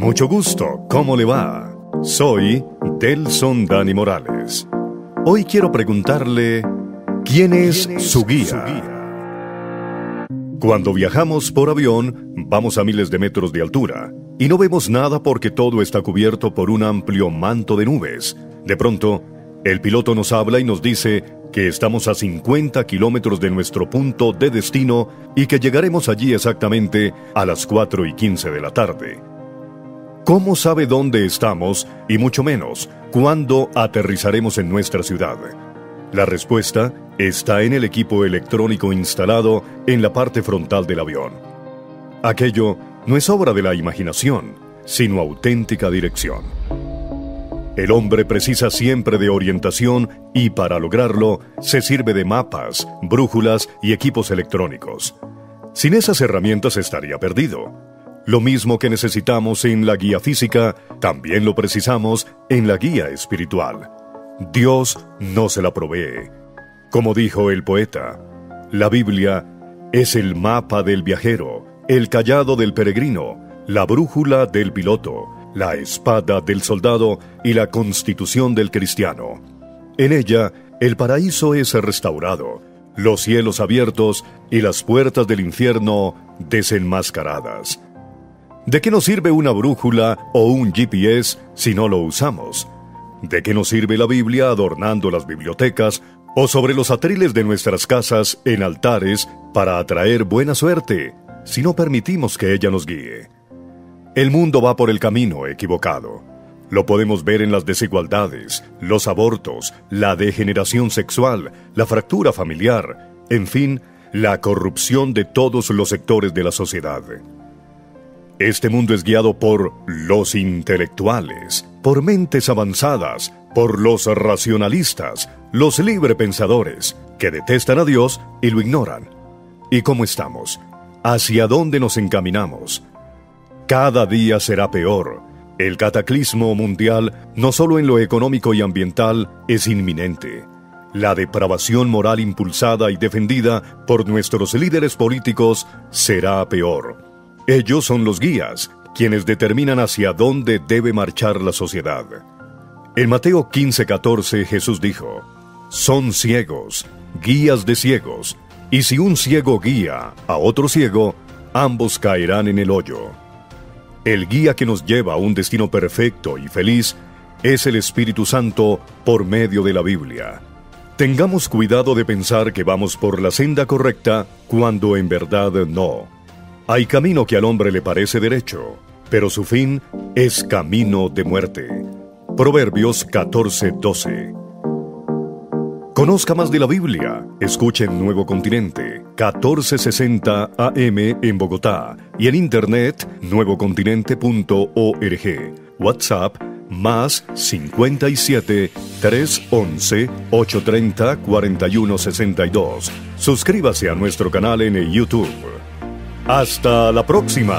Mucho gusto, ¿cómo le va? Soy Delson Dani Morales. Hoy quiero preguntarle, ¿quién es su guía? Cuando viajamos por avión, vamos a miles de metros de altura y no vemos nada porque todo está cubierto por un amplio manto de nubes. De pronto, el piloto nos habla y nos dice que estamos a 50 kilómetros de nuestro punto de destino y que llegaremos allí exactamente a las 4 y 15 de la tarde. ¿Cómo sabe dónde estamos y mucho menos cuándo aterrizaremos en nuestra ciudad? La respuesta está en el equipo electrónico instalado en la parte frontal del avión. Aquello no es obra de la imaginación, sino auténtica dirección. El hombre precisa siempre de orientación y para lograrlo se sirve de mapas, brújulas y equipos electrónicos. Sin esas herramientas estaría perdido. Lo mismo que necesitamos en la guía física, también lo precisamos en la guía espiritual. Dios no se la provee. Como dijo el poeta, la Biblia es el mapa del viajero, el callado del peregrino, la brújula del piloto, la espada del soldado y la constitución del cristiano. En ella, el paraíso es restaurado, los cielos abiertos y las puertas del infierno desenmascaradas. ¿De qué nos sirve una brújula o un GPS si no lo usamos? ¿De qué nos sirve la Biblia adornando las bibliotecas o sobre los atriles de nuestras casas en altares para atraer buena suerte si no permitimos que ella nos guíe? El mundo va por el camino equivocado. Lo podemos ver en las desigualdades, los abortos, la degeneración sexual, la fractura familiar, en fin, la corrupción de todos los sectores de la sociedad. Este mundo es guiado por los intelectuales, por mentes avanzadas, por los racionalistas, los librepensadores, que detestan a Dios y lo ignoran. ¿Y cómo estamos? ¿Hacia dónde nos encaminamos? Cada día será peor. El cataclismo mundial, no solo en lo económico y ambiental, es inminente. La depravación moral impulsada y defendida por nuestros líderes políticos será peor. Ellos son los guías, quienes determinan hacia dónde debe marchar la sociedad. En Mateo 15:14 Jesús dijo, Son ciegos, guías de ciegos, y si un ciego guía a otro ciego, ambos caerán en el hoyo. El guía que nos lleva a un destino perfecto y feliz es el Espíritu Santo por medio de la Biblia. Tengamos cuidado de pensar que vamos por la senda correcta cuando en verdad no. Hay camino que al hombre le parece derecho, pero su fin es camino de muerte. Proverbios 14:12. Conozca más de la Biblia. Escuche en Nuevo Continente, 1460 AM en Bogotá y en internet nuevocontinente.org. WhatsApp más 57 311 830 4162. Suscríbase a nuestro canal en YouTube. Hasta la próxima.